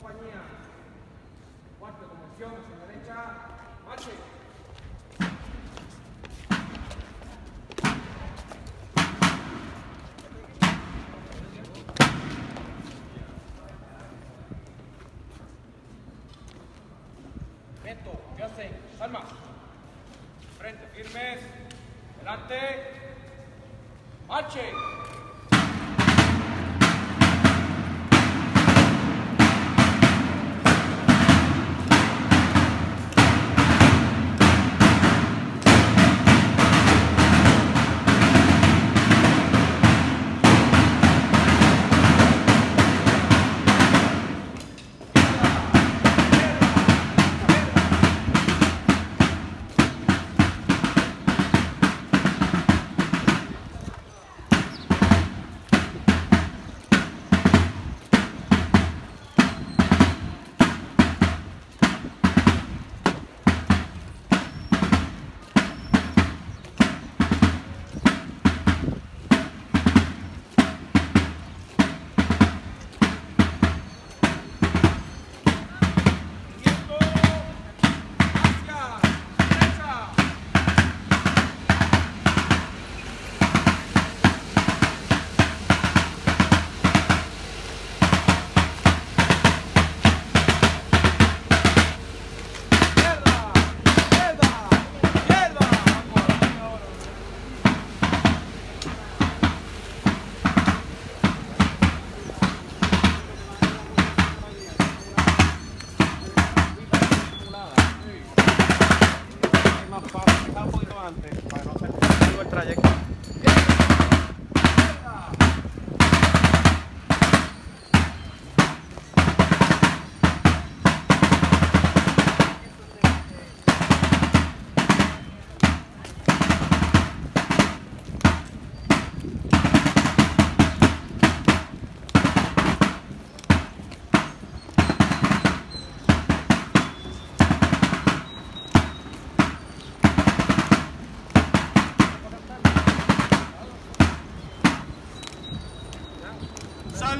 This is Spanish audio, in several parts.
compañía. Cuarto convención hacia derecha. Marche. Lento, fíjense, calma. Frente, firmes. Adelante. Marche.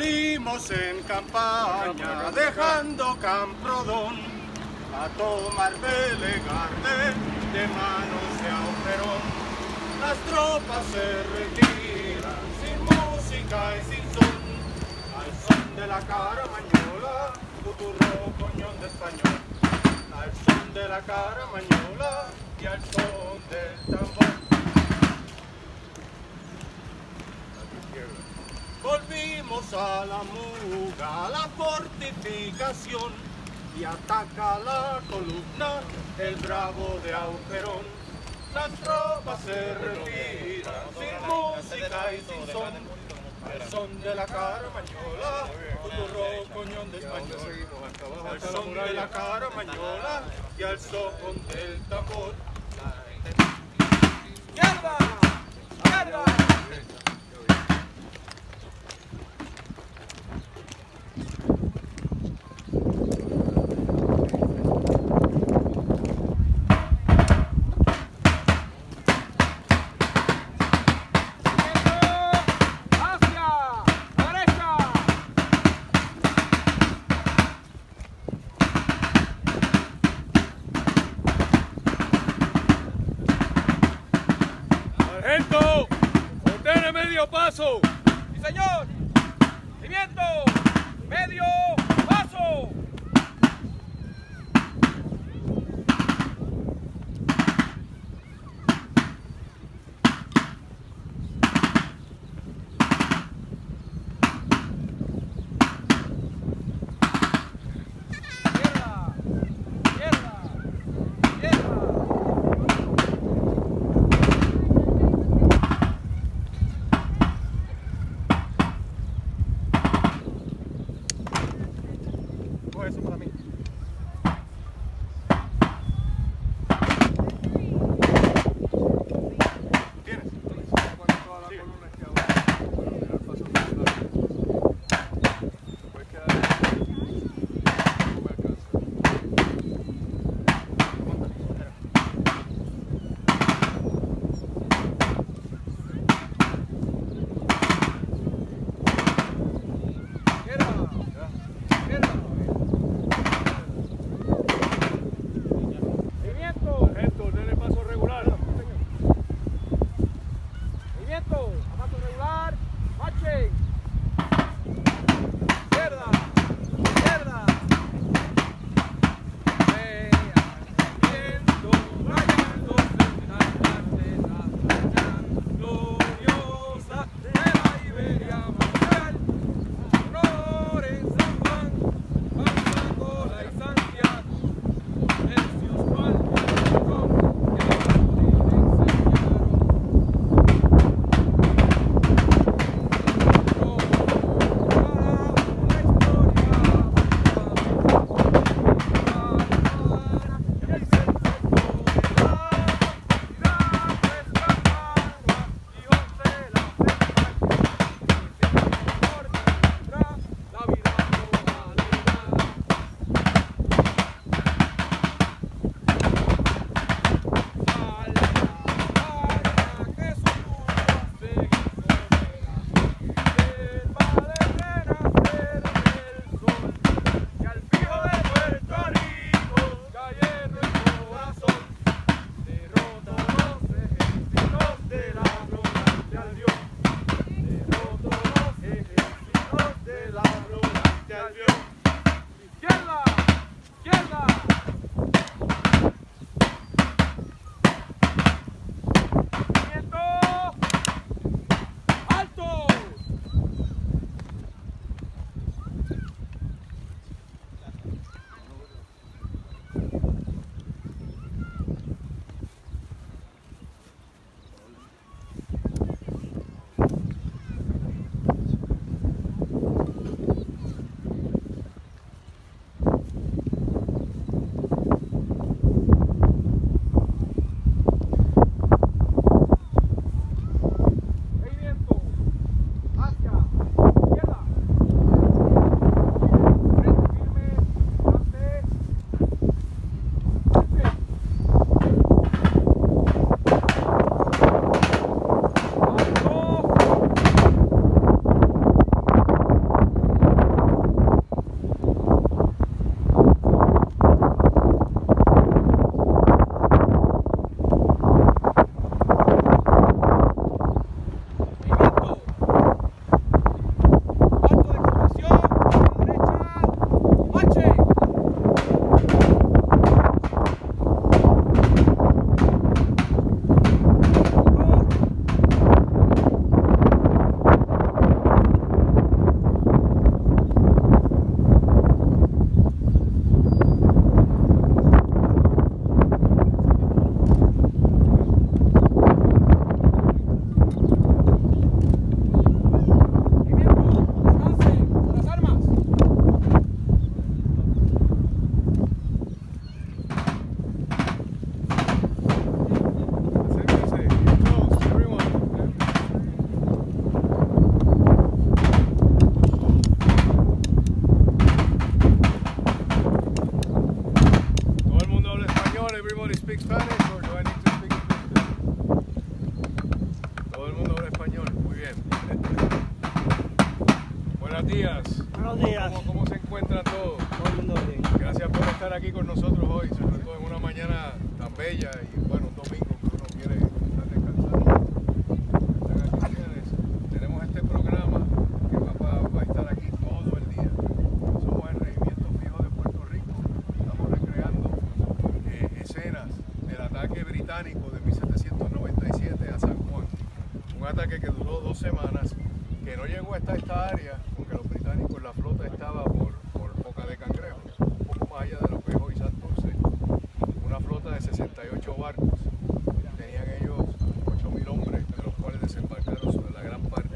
Salimos en campaña dejando Camprodón a tomar Belegarde de manos de Augerón. Las tropas se retiran sin música y sin son, al son de la cara mañola, tuturro coñón de español, al son de la cara mañola y al son del tambor. Volvimos a la muga, a la fortificación, y ataca la columna el bravo de Augerón. Las tropas se retiran sin música y sin son, al son de la caramañola, tuturro coñón de español. Al son de la caramañola y al son del tambor. Izquierda. Izquierda. Medio paso! Sí, señor. Movimiento. Medio. conversam para mim. Días. Buenos días. ¿Cómo, cómo se encuentran todos? Todo mundo bien. Gracias por estar aquí con nosotros hoy, sobre todo en una mañana tan bella y bueno, un domingo que uno quiere estar descansando. Están aquí ustedes. Tenemos este programa que va, va- va a estar aquí todo el día. Somos el Regimiento Fijo de Puerto Rico. Estamos recreando eh, escenas del ataque británico de 1797 a San Juan. Un ataque que duró dos semanas, que no llegó hasta esta área, 68 barcos. Tenían ellos 8.000 hombres, de los cuales desembarcaron sobre la gran parte.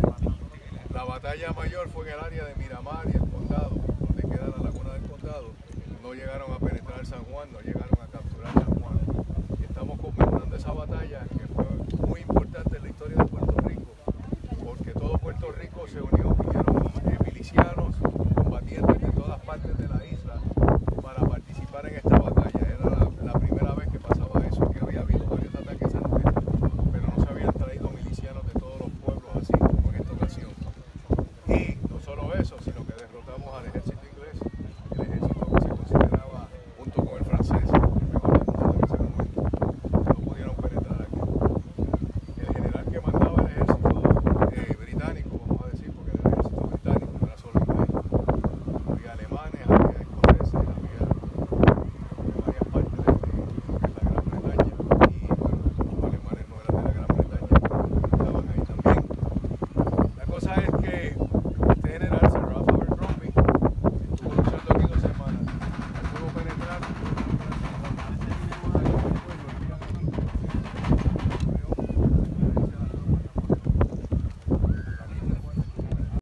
La batalla mayor fue en el área de Miramar y el condado, donde queda la laguna del condado. No llegaron a penetrar San Juan, no llegaron a capturar San Juan. Estamos conmemorando esa batalla que fue muy importante en la historia de Puerto Rico, porque todo Puerto Rico se unió, vinieron milicianos, combatientes de todas partes de la isla para participar en esta batalla.